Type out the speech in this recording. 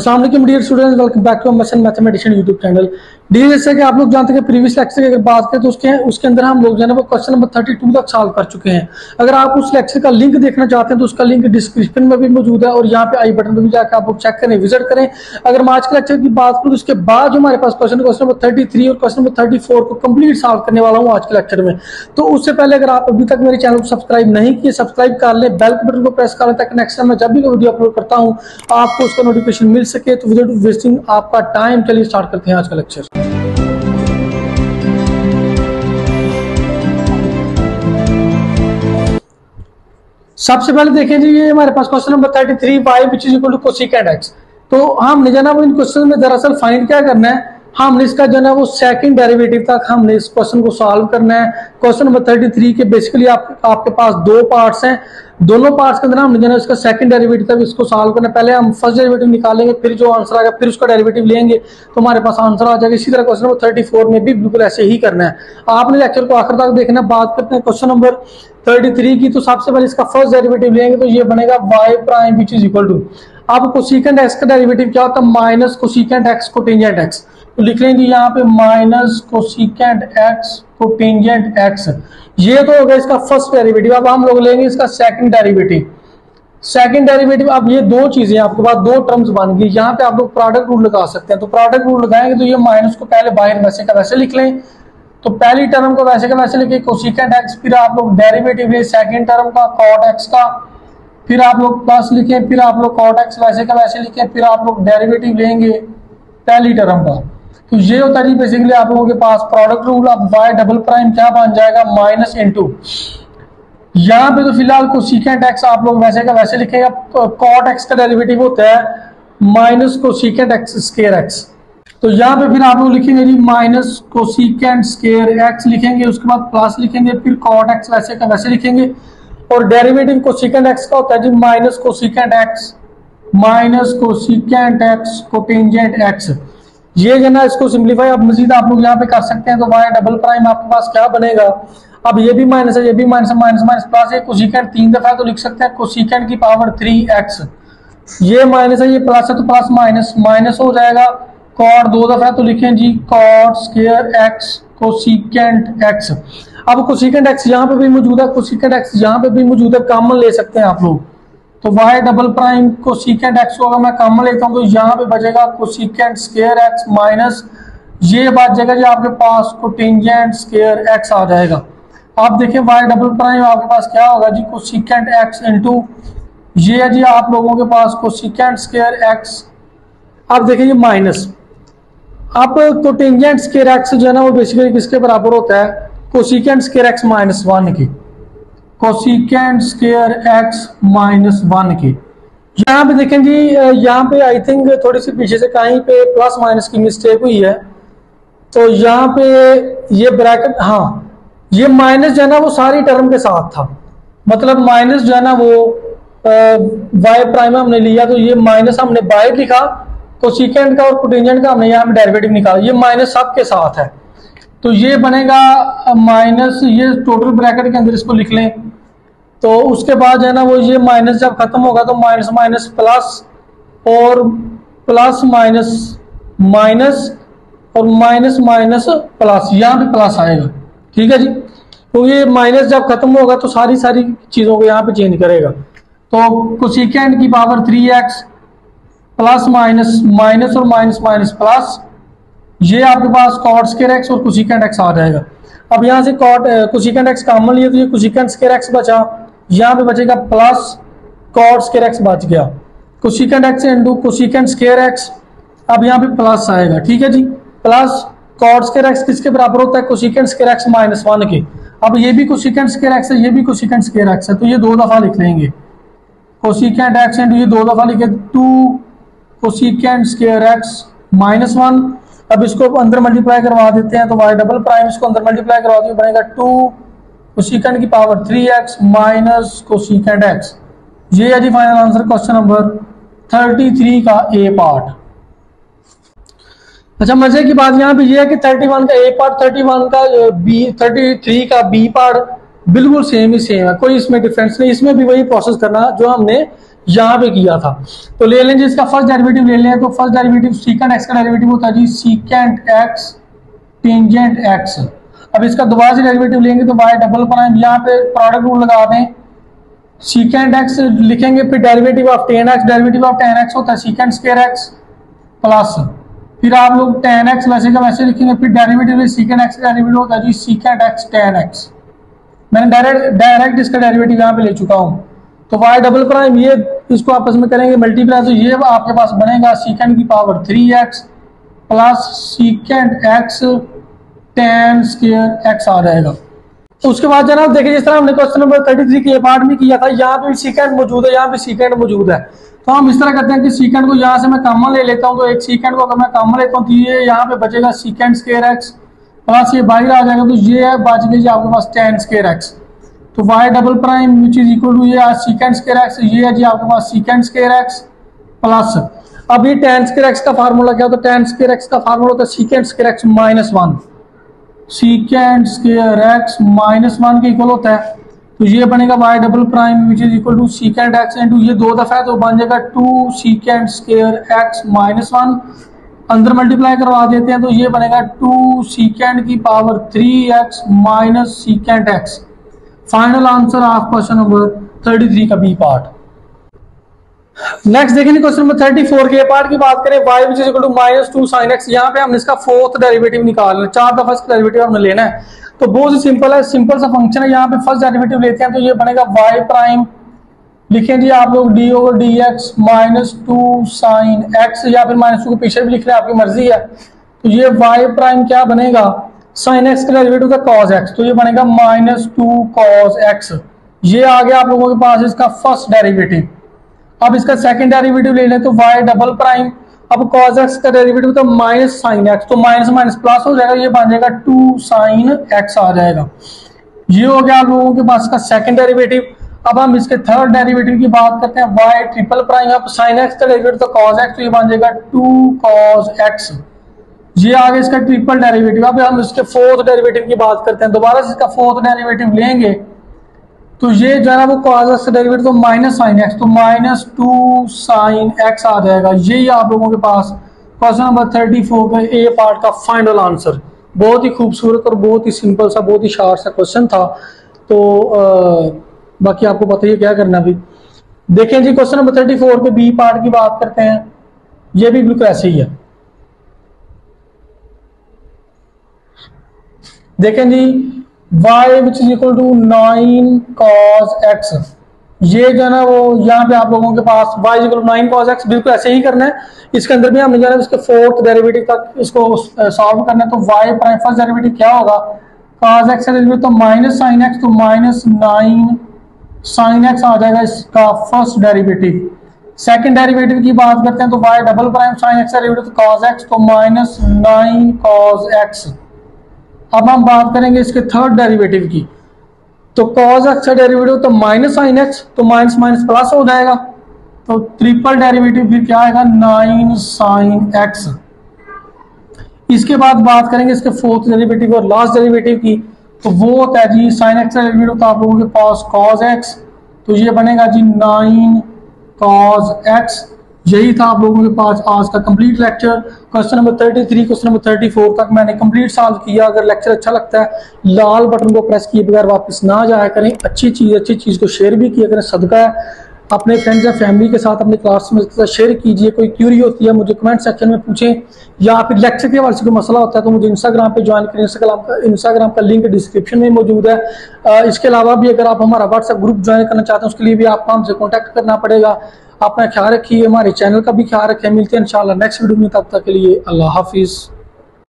Aslam dear students welcome back to मसन mathematician YouTube channel डी जैसे कि आप लोग जानते हैं प्रीवियस लेक्चर की अगर बात करें तो उसके उसके अंदर हम लोग जो है वो क्वेश्चन नंबर थर्टी टू तक सॉल्व कर चुके हैं। अगर आप उस लेक्चर का लिंक देखना चाहते हैं तो उसका लिंक डिस्क्रिप्शन में भी मौजूद है और यहाँ पे आई बटन पर भी जाकर आप लोग चेक करें विज़िट करें। अगर मैं आज के लेक्चर की बात करूँ तो उसके बाद जो हमारे पास question question number thirty three और क्वेश्चन नंबर थर्टी को कंप्लीट सॉल्व करने वाला हूँ आज के लेक्चर में। तो उससे पहले अगर आप अभी तक मेरे चैनल को सब्सक्राइब नहीं किए सब्सक्राइब कर लें बेल बटन को प्रेस कर लें, ताकि नेक्स्ट टाइम मैं जब भी वीडियो अपलोड करता हूँ, आपको उसका नोटिफिकेशन मिल सके तो विदाउट वेस्टिंग आपका टाइम चलिए स्टार्ट करते हैं आज का लेक्चर। सबसे पहले देखें जी, ये हमारे पास question number thirty three y which is equal to cosecant x तो हमने जाना वो इन क्वेश्चन में दरअसल फाइंड क्या करना है? हमने इसका जो है वो सेकंड डेरिवेटिव तक हमने इस क्वेश्चन को सॉल्व करना है। क्वेश्चन नंबर थर्टी थ्री के बेसिकली आप, आपके पास दो पार्ट्स हैं। दोनों पार्ट्स के अंदर हमने जो है इसका सेकंड डेरिवेटिव तक इसको सॉल्व करना पहले हम फ़र्स्ट डेरिवेटिव निकालेंगे फिर जो आंसर आएगा फिर उसका डेरिवेटिव लेंगे। तो हमारे पास आंसर आ जाएगा। इसी तरह क्वेश्चन नंबर थर्टी फोर में भी बिल्कुल ऐसे ही करना है। आपने लेक्चर को आखिर तक देखना बात करते हैं क्वेश्चन नंबर थर्टी थ्री की। तो सबसे पहले इसका फ़र्स्ट डेरिवेटिव लेंगे तो ये बनेगा y prime which is equal to अब कोसिकेंट एक्स का डेरिवेटिव क्या होता है? Minus cosecant x cotangent x तो लिख लेंगे यहाँ पे minus cosecant x cotangent x ये तो हो गया इसका फ़र्स्ट डेरिवेटिव अब हम लोग लेंगे इसका सेकंड डेरिवेटिव सेकंड डेरिवेटिव अब ये दो चीज़ें आपके पास दो टर्म्स बन गई। यहाँ पे आप लोग प्रोडक्ट रूल लगा सकते हैं। तो प्रोडक्ट रूल लगाएँगे तो ये माइनस को पहले बाहर वैसे का वैसे लिख लें। तो पहली टर्म को वैसे का वैसे लिखे कोसिकेंट एक्स फिर आप लोग डेरिवेटिव ले सेकंड टर्म का कॉट एक्स का। फिर आप लोग प्लस लिखे, फिर आप लोग कॉट एक्स वैसे का वैसे लिखे, फिर आप लोग डेरिवेटिव लेंगे पहली टर्म का। तो ये होता है बेसिकली आप लोगों के पास product rule of y double prime क्या बन जाएगा? माइनस इंटू यहाँ पे तो फ़िलहाल को सीकेंट एक्स आप लोग, वैसे का वैसे लिखेगा कॉट एक्स का डेरिवेटिव होता है माइनस को सीकेंट एक्स स्केयर एक्स तो यहाँ पे फिर आप लोग लिखेंगे जी माइनस को सीकेंट स्केयर एक्स लिखेंगे, उसके बाद प्लस लिखेंगे, फिर कॉट एक्स वैसे का वैसे लिखेंगे. और डेरिवेटिव को सीकेंट एक्स का होता है जी minus secant x minus cosecant x cotangent x ये जो ना, इसको सिंप्लीफाई अब मजीद आप लोग यहाँ पे कर सकते हैं तो वाई डबल प्राइम आपके पास क्या बनेगा? अब ये भी माइनस है, ये भी माइनस माइनस माइनस प्लस है कोसिकेंट तीन दफ़ा तो लिख सकते हैं कोसिकेंट की पावर थ्री एक्स ये माइनस है, ये प्लस है तो प्लस माइनस माइनस हो जाएगा कॉड दो दफ़ा तो लिखें जी cot square x cosecant x अब कोसिकेंट एक्स यहाँ पे भी मौजूद है कोसिकेंट एक्स यहाँ पे भी मौजूद है, कॉमन ले सकते हैं आप लोग। तो y double prime cosecant x को अगर मैं कॉमन लेता हूँ तो यहाँ पे बचेगा को सीकेंट स्केयर एक्स माइनस, ये बात जगह जी आपके पास को टेंजेंट स्केयर एक्स आ जाएगा। आप देखिए वाई डबल प्राइम आपके पास क्या होगा जी? को सीकेंट एक्स इंटू ये है जी आप लोगों के पास को सीकेंट स्केयर एक्स। आप देखें ये माइनस। अब को टेंजेंट स्केयर एक्स जो है ना, वो बेसिकली किसके बराबर होता है? Cosecant square x minus one की। Cosecant square x minus one की। यहाँ पे देखें जी यहाँ पे आई थिंक थोड़ी सी पीछे से कहीं पे प्लस माइनस की मिस्टेक हुई है। तो यहाँ पे ये ब्रैकेट हाँ ये माइनस जो है ना वो सारी टर्म के साथ था। मतलब माइनस जो है ना वो वाई प्राइम हमने लिया तो ये माइनस हमने बाहर लिखा कोसिकेंट का और कोटेंजेंट का हमने यहाँ पे डेरिवेटिव निकाला। ये माइनस सब के साथ है। तो ये बनेगा माइनस ये टोटल ब्रैकेट के अंदर इसको लिख लें। तो उसके बाद है ना वो ये माइनस जब खत्म होगा तो माइनस माइनस प्लस और प्लस माइनस माइनस और माइनस माइनस प्लस यहाँ पे प्लस आएगा। ठीक है जी? तो ये माइनस जब खत्म होगा तो सारी सारी चीज़ों को यहाँ पे चेंज करेगा। तो कोसिकेंड की power three x plus minus minus और माइनस माइनस प्लस ये आपके पास कॉट स्केर एक्स और कुशिकेंट एक्स आ जाएगा। अब यहाँ से कॉट कुशिकेंट एक्स कॉमन लिया तो ये कुशिकेंट स्केर एक्स बचा। यहाँ पे बचेगा प्लस कॉट स्केर एक्स बच गया। Cosecant x into cosecant square x अब यहाँ पे प्लस आएगा, ठीक है जी? प्लस कॉट स्केर एक्स किसके बराबर होता है? Cosecant square x minus one के। अब ये भी कुशिकेंट स्केर एक्स है, ये भी कुशिकेंट स्केर एक्स है तो ये दो दफ़ा लिख लेंगे। कोशिकेंट एक्स इंटू ये दो दफ़ा लिखे two cosecant square x minus one अब इसको अंदर मल्टीप्लाई करवा देते हैं तो वाई डबल प्राइम इसको अंदर मल्टीप्लाई करवा दिए बनेगा टू कोसिकेंड की power three x minus cosecant x ये है जी final answer question number thirty three का ए पार्ट अच्छा मज़े की बात यहाँ पे ये है कि थर्टी वन का ए पार्ट थर्टी वन का बी थर्टी थ्री का बी पार्ट बिल्कुल सेम ही सेम है। कोई इसमें डिफरेंस नहीं, इसमें भी वही प्रोसेस करना जो हमने यहाँ पे किया था। तो ले लें इसका फ़र्स्ट डेरिवेटिव ले लें तो फ़र्स्ट डेरिवेटिव सीकेंड एक्स का डेरिवेटिव होता है जी सीकेंड एक्स टेंजेंट एक्स अब इसका दोबारा से डेरिवेटिव लेंगे तो वाई डबल प्राइम यहाँ पे प्रोडक्ट रूल लगा दें। सीकेंड एक्स लिखेंगे, फिर derivative of tan x derivative of tan x होता है सीकेंड स्केयर एक्स प्लस फिर आप लोग टेन एक्स वैसे का वैसे लिखेंगे, फिर डेरिवेटिव सीकेंड एक्स डेरिवेटिव होता है, जी सीकेंड एक्स टेन एक्स मैंने डायरेक्ट डायरेक्ट इसका डेरिवेटिव यहाँ पे ले चुका हूँ। तो वाई डबल प्राइम ये इसको आपस में करेंगे मल्टीप्लाई तो ये आपके पास बनेगा सीकेंड की power three x plus secant x tan square x आ जाएगा। उसके बाद जनाब देखिए, जिस तरह हमने क्वेश्चन नंबर थर्टी थ्री के पार्ट में किया था, यहाँ पे सीकेंड मौजूद है, यहाँ पे सीकेंड मौजूद है। तो हम इस तरह करते हैं कि सीकेंड को यहाँ से मैं कॉमन ले लेता हूँ तो एक सीकेंड को अगर मैं कॉमन लेता हूँ तो ये यहाँ पे बचेगा सीकेंड स्केयर एक्स प्लस ये बाहर आ जाएगा तो ये है, बच गई आपके पास टेन स्केयर एक्स तो y double prime which is equal to ये सीकेंड स्केयर एक्स ये है जी आपके पास सीकेंड स्केयर एक्स प्लस ये टेन स्केयर एक्स का फार्मूला क्या होता है? टेन स्केयर एक्स का फार्मूला होता है secant square x minus one secant square x minus one के इक्वल होता है। तो ये बनेगा y double prime which is equal to secant x into ये दो दफ़ा है तो बन जाएगा two secant square x minus one अंदर मल्टीप्लाई करवा देते हैं तो ये बनेगा टू सीकेंड की power three x minus secant x final answer of question number thirty three का बी पार्ट नेक्स्ट देखेंगे क्वेश्चन नंबर थर्टी फोर के पार्ट की बात करें y which equal to minus two sine x यहाँ पे हमने इसका फोर्थ डेरिवेटिव निकालना है। चार दफ़ा इसका डेरिवेटिव हमने लेना है। तो बहुत ही सिंपल है सिंपल सा फ़ंक्शन है। यहाँ पे फ़र्स्ट डेरिवेटिव लेते हैं तो ये बनेगा वाई प्राइम लिखें जी आप लोग d over d x minus two sine x या फिर माइनस टू के पीछे भी लिख रहे हैं, आपकी मर्ज़ी है। तो ये वाई प्राइम क्या बनेगा? साइन एक्स का डेरिवेटिव का कॉस एक्स तो ये बनेगा माइनस टू कॉस एक्स ये आ गया आप लोगों के पास इसका फ़र्स्ट डेरिवेटिव अब इसका सेकंड डेरिवेटिव ले लें तो वाई डबल प्राइम अब कॉस एक्स का डेरिवेटिव तो माइनस साइन एक्स तो माइनस माइनस प्लस हो जाएगा, ये बन जाएगा टू साइन एक्स आ जाएगा। ये हो गया लोगों के पास का सेकंड डेरिवेटिव अब हम इसके थर्ड डेरिवेटिव की बात करते हैं वाई ट्रिपल प्राइम अब साइन एक्स का डेरिवेटिव तो कॉस एक्स तो ये बन जाएगा टू कॉस एक्स ये आगे इसका ट्रिपल डेरिवेटिव अब हम इसके फोर्थ डेरिवेटिव की बात करते हैं, दोबारा से इसका फोर्थ डेरिवेटिव लेंगे। तो ये जो ना वो कॉस डेरिवेटिव तो माइनस साइन एक्स तो माइनस टू साइन एक्स आ जाएगा। यही आप लोगों के पास क्वेश्चन नंबर थर्टी फोर का ए पार्ट का फाइनल आंसर बहुत ही खूबसूरत और बहुत ही सिंपल सा बहुत ही शार्ट सा क्वेश्चन था। तो आ, बाकी आपको पता ही क्या करना भी देखें जी क्वेश्चन नंबर थर्टी फोर के बी पार्ट की बात करते हैं। ये भी बिल्कुल ऐसे ही है। देखें जी y which is equal to nine cos x. ये जो है ना, वो यहाँ पे आप लोगों के पास y is equal nine cos x, बिल्कुल ऐसे ही करना है। इसके अंदर भी हमने जो है इसके फोर्थ डेरिवेटिव तक इसको सॉल्व करना है। तो y प्राइम फ़र्स्ट डेरिवेटिव क्या होगा? cos x का तो माइनस साइन एक्स तो माइनस नाइन साइन एक्स आ जाएगा इसका फ़र्स्ट डेरिवेटिव सेकंड डेरिवेटिव की बात करते हैं तो y double prime sine x derivative तो cos x तो माइनस नाइन कॉस एक्स अब हम बात करेंगे इसके थर्ड डेरिवेटिव की। तो कॉज एक्स का डेरिवेटिव तो माइनस साइन एक्स तो माइनस माइनस प्लस हो जाएगा। तो ट्रिपल डेरिवेटिव फिर क्या आएगा? नाइन साइन एक्स इसके बाद बात करेंगे इसके फोर्थ डेरिवेटिव और लास्ट डेरिवेटिव की। तो वो होता है जी साइन एक्स का डेरिवेटिव तो आप लोगों के पास कॉज एक्स तो ये बनेगा जी नाइन कॉज एक्स यही था आप लोगों के पास आज का complete lecture question number 33 question number 34 तक मैंने कंप्लीट सॉल्व किया। अगर लेक्चर अच्छा लगता है, लाल बटन को प्रेस किए बगैर वापस ना जाया करें। अच्छी चीज़ अच्छी चीज़ को शेयर भी किया करें। सदका है। अपने फ्रेंड्स या फैमिली के साथ अपने क्लास में शेयर कीजिए। कोई क्यूरी होती है, मुझे कमेंट सेक्शन में पूछें। या फिर लेक्चर के हवाले से कोई मसला होता है तो मुझे इंस्टाग्राम पे ज्वाइन करें। इंस्टाग्राम का इंस्टाग्राम का लिंक डिस्क्रिप्शन में मौजूद है। इसके अलावा भी अगर आप हमारा व्हाट्सएप ग्रुप ज्वाइन करना चाहते हैं, उसके लिए भी आपको हमसे कॉन्टैक्ट करना पड़ेगा। अपना ख्याल रखिए, हमारे चैनल का भी ख्याल रखें। मिलते हैं इंशाल्लाह नेक्स्ट वीडियो में, तब तक के लिए अल्लाह हाफिज़।